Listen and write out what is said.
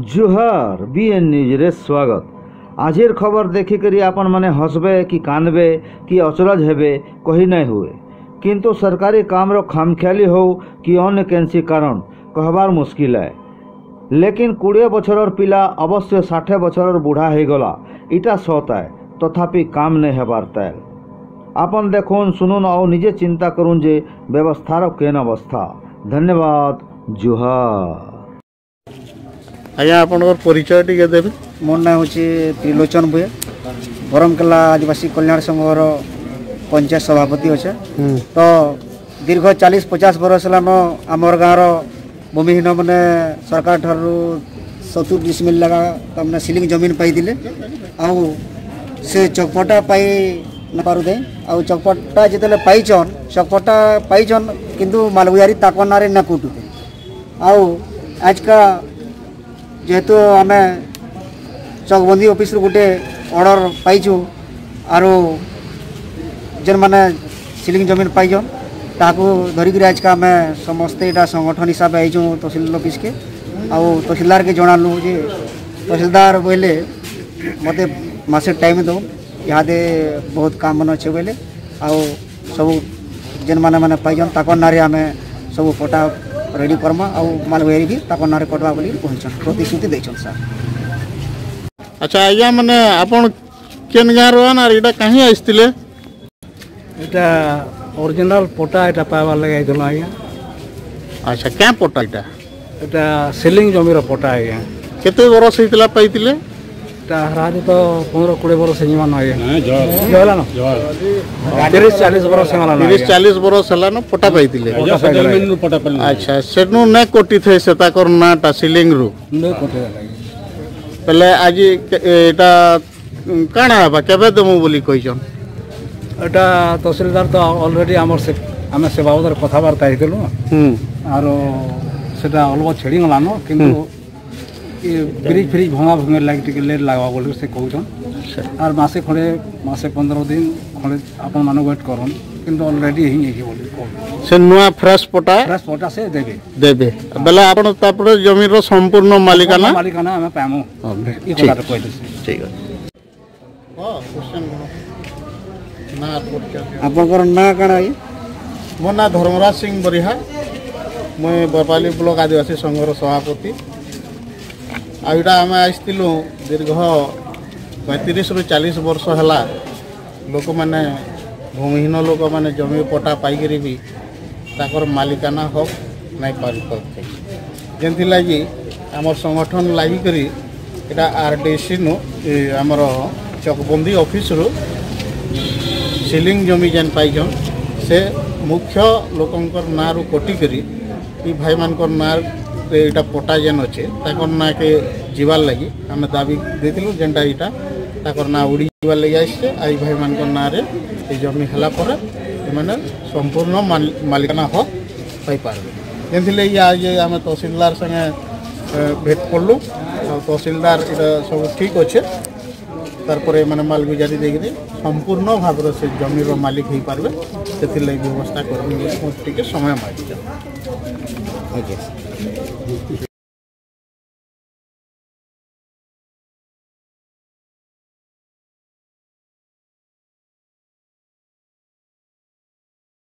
जुहार BN news रे स्वागत आज खबर देख करी आपन मैंने हसबे कि कानबे कि अचरज हे कही नहीं हुए किंतु सरकारी काम रो खामख्याली हो कि अन्य कैंसी कारण कहबार मुश्किल है लेकिन कोड़े बचर पिला अवश्य षाठे बचर बुढ़ा हो गला इटा सताए तथापि तो काम नहीं हबार तैल आपन देखन सुनुन आओ निजे चिंता करूँ जे व्यवस्थार केन अवस्था धन्यवाद जुहार আজ্ঞা আপনার পরিচয় টিকে দেবে মো না হচ্ছে ত্রিলোচন ভূয়ে বরমকেলা আদিবাসী কল্যাণ সংঘর পঞ্চায়েত সভাপতি অছে তো দীর্ঘ চালিশ পচাশ বরষ হল আমার গাঁর ভূমিহীন মানে সরকার ঠার সতুর ডিসমিল লাগা তার সিলিং জমিন পাইলে আউ সে চকপটা পাই নপারুদে আউ চকপটা যেতলে পাইছন চকপটা পাইছন কিন্তু মালগুয়ারি তাকনারে না কুটুতে আউ আজকা जेहेतु आम चकबंदी अफिस गोटे अर्डर पाई आर जेन मैंने सिलिंग जमीन पाइन ताकू धरिकी आज का आम समस्ते संगठन हिसाब से आईचु तहसिल अफिस के आउ तहसिलदार के जनालु जे तहसिलदार बोले मत मसे टाइम दो यहाँ दे बहुत काम मन अच्छे बोले आउ सब जेन मैंने मैंने पाइन ताक नारे आम सब पटा रेडी करमा आउ मालवेरी भी ताको कटवा बोली प्रतिश्रुति सर अच्छा आज्ञा माने आपन केन गां रो ना कहीं काहे आइस्तिले एटा ओरिजिनल पोटा एटा पावा लगे गेलो अच्छा क्या पोटा एटा एटा जमीर पोटा आइया केते बरस हितला पाइतिले ତାହାରାହାରି ତ ପନ୍ଦର କୋଡ଼ିଏ ବରଷ ହେଇଯିବାନ ତିରିଶ ଚାଳିଶ ବରଷ ହେଲାନ ତିରିଶ ଚାଳିଶ ବର୍ଷ ହେଲାନ ପଟା ପାଇଥିଲେ ଆଚ୍ଛା ସେନୁ ନେ କଟିଥାଏ ସେ ସେତାକର ନାଁଟା ସିଲିଂରୁ ବେଲେ ଆଜି ଏଇଟା କାଣା ହେବା କେବେ ଦେମୁ ବୋଲି କହିଛନ୍ ଏଇଟା ତହସିଲଦାର ତ ଅଲରେଡ଼ି ଆମର ସେ ଆମେ ସେ ବାବଦରେ କଥାବାର୍ତ୍ତା ହେଇଥିଲୁ ଆରୁ ସେଟା ଅଲବ ଛିଡ଼ିଗଲାନ କିନ୍ତୁ ব্রিজ ফ্রিজ ভঙা ভঙে লাগি ଟିକେ ଲେଟ୍ ଲାଗ୍ବା ବୋଲି ସେ କହୁଛନ୍ ଆର୍ ମାସେ ଖଣ୍ଡେ ମାସେ ପନ୍ଦର ଦିନ ଖଣ୍ଡେ ଆପଣମାନେ ୱେଟ୍ କରନ୍ କିନ୍ତୁ ଅଲରେଡ଼ି ହେଇଯାଇଛି ବୋଲି ସେ ନୂଆ ଫ୍ରେଶ୍ ପଟା ଫ୍ରେଶ୍ ପଟା ସେ ଦେବେ ଦେବେ ବେଲେ ଆପଣ ତାପରେ ଜମିର ସମ୍ପୂର୍ଣ୍ଣ ମାଲିକାନା ମାଲିକାନା ଆମେ ପାଇମୁ ଏ କଥାଟା କହିଦେସି ଠିକ୍ ଅଛି ଆପଣଙ୍କର ନାଁ କାଣା କି ମୋ ନାଁ ଧର୍ମରାଜ ସିଂ ବରିହା ମୁଇଁ ବରପାଲି ବ୍ଲକ ଆଦିବାସୀ ସଂଘର ସଭାପତି ଆଉ আইটা ଆମେ আসছিল ଦୀର୍ଘ ପଇଁତିରିଶରୁ চালিশ ବର୍ଷ ହେଲା ଲୋକମାନେ ଭୂମିହୀନ ଲୋକମାନେ ଜମି ପଟା ପାଇକରି ବି ତାଙ୍କର ମାଲିକାନା ହକ୍ ନାଇଁ ପାରିପାରୁଛେ ଯେନ୍ଥିର୍ଲାଗି ଆମର ସଂଗଠନ ଲାଗିକରି ଏଇଟା ଆର୍ ଡି ସିନୁ ଆମର ଚକବନ୍ଦୀ ଅଫିସରୁ ସିଲିଂ ଜମି ଯେନ୍ ପାଇଛନ୍ ସେ ମୁଖ୍ୟ ଲୋକଙ୍କର ନାଁରୁ କଟିକରି ଇ ଭାଇମାନଙ୍କର ନାଁ ଏଇଟା ପଟା ଯେନ୍ ଅଛେ ତାଙ୍କର ନାଁକେ ଯିବାର୍ ଲାଗି ଆମେ ଦାବି ଦେଇଥିଲୁ ଯେନ୍ଟା ଏଇଟା ତାଙ୍କର ନାଁ ଉଡ଼ି ଯିବାର୍ ଲାଗି ଆସିଛେ ଆଉ ଏଇ ଭାଇମାନଙ୍କ ନାଁରେ ଏ ଜମି ହେଲା ପରେ ସେମାନେ ସମ୍ପୂର୍ଣ୍ଣ ମାଲିକାନା ହକ୍ ପାଇପାରିବେ ଯେନ୍ଥିର୍ ଲାଗି ଆଜି ଆମେ ତହସିଲଦାର ସାଙ୍ଗେ ଭେଟ୍ କଲୁ ଆଉ ତହସିଲଦାର ଏଇଟା ସବୁ ଠିକ୍ ଅଛେ তারপরে মানে মালগুজারি দেখি সম্পূর্ণ ভাবে সে জমির মালিক হয়ে পারবে সেলাই ব্যবস্থা করবে টিকে সময় মাগিছে